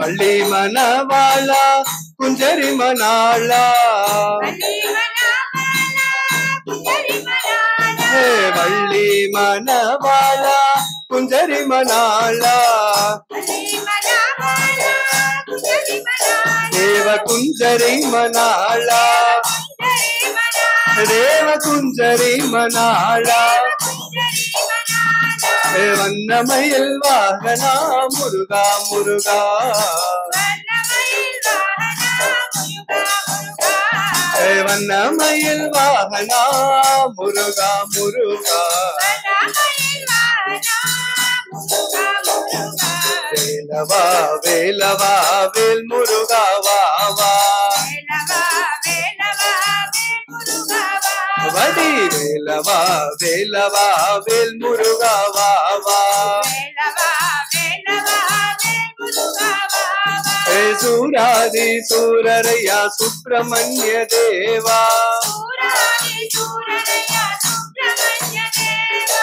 మళ్ళీ మన వాళ్ళ కుంజరి మనాళ్ళ. మళ్ళీ మన వాళ్ళ కుంజరి మనాళ్ళ. దేవ కుంజరి మనాళ్ళ. దేవ కుంజరి మనాళ్ళ. வண்ணமயில் வாகனா முருகா முருகா. வண்ணமயில் வாகனா முருகா முருகா. வேலவா வேலவா வேல் முருகா வா வா. వడి వేలవా వేలవా వేల్ మురుగా వావా సూరాది సూరరయ్య సుబ్రహ్మణ్య దేవా.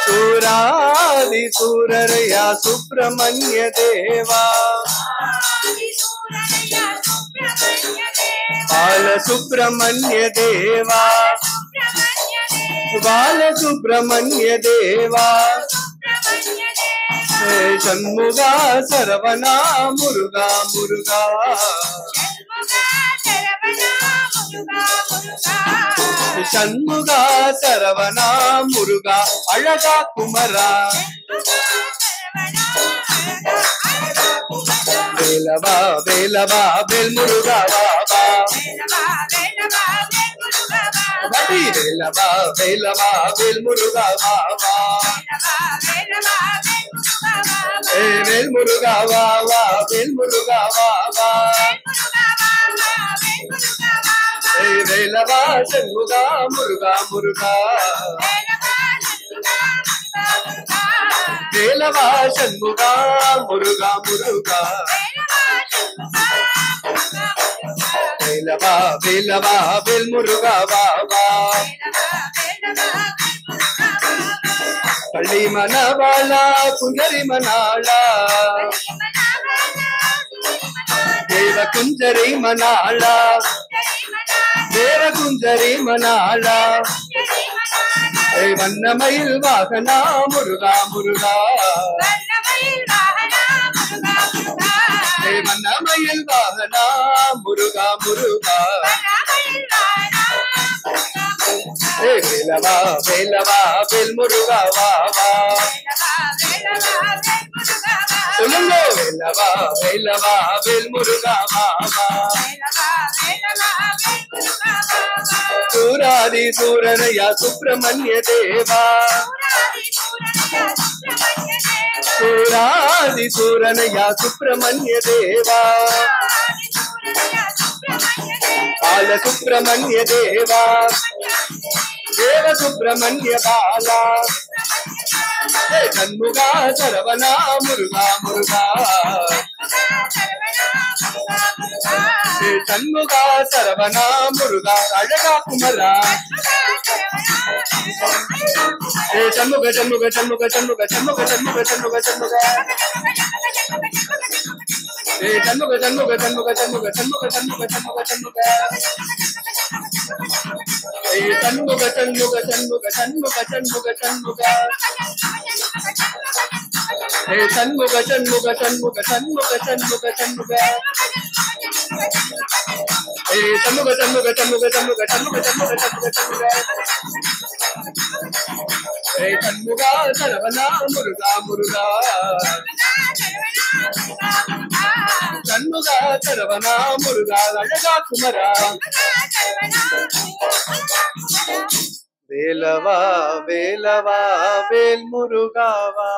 సూరాది సూరరయ్య సుబ్రహ్మణ్య దేవా. బాల సుబ్రహ్మణ్య దేవా. బాలసుబ్రహ్మణ్య దేవా. షణ్ముగా సర్వనా మురుగా మురుగా. షణ్ముగా సర్వనా మురుగా అళగా కుమరా. వేలవా వేలవా వెల్మురుగా బాబా బడి వెలబా వెలబా వెల్మురుగా బావా ఏ వెల్మురుగా బావా వెల్మురుగా బావా ఏ వెలబా చెంగుగా మురుగా మురుగా వేలవా చెంగుగా మురుగా మురుగా వేలవా వేలవా వెల్మురుగా బావా பள்ளி மனவாளா சுந்தரி மணாளா. தேவ குஞ்சரி மணாளா. தேவ குஞ்சரி மணாளா. வண்ணமயில் வாகனா முருகா முருகா. வண்ணமயில் வாகனா முருகா முருகா. వేలవా వేలవా వేల్ మురుగా వావా சொல்லுங்க வேலவா வேலவா வேல் முருகா வாவா சூராதி சூரனையா சுப்பிரமணிய தேவா சூராதி சூரனையா சுப்பிரமணிய தேவா பால சுப்பிரமணிய தேவா सुब्रह्मण्य बाला షణ్ముఖ షణ్ముఖ షణ్ముఖ షణ్ముఖ షణ్ముఖ షణ్ముఖ హే షణ్ముఖ షణ్ముఖ షణ్ముఖ షణ్ముఖ షణ్ముఖ షణ్ముఖ హే షణ్ముఖ షణ్ముఖ షణ్ముఖ షణ్ముఖ షణ్ముఖ షణ్ముఖ షణ్ముఖ షణ్ముఖ హే షణ్ముఖ శరవణ మురుగా మురుగా సర్వనా మురుగా అడగా కుమరా. వేలవా వేలవా వేల్ మురుగావా.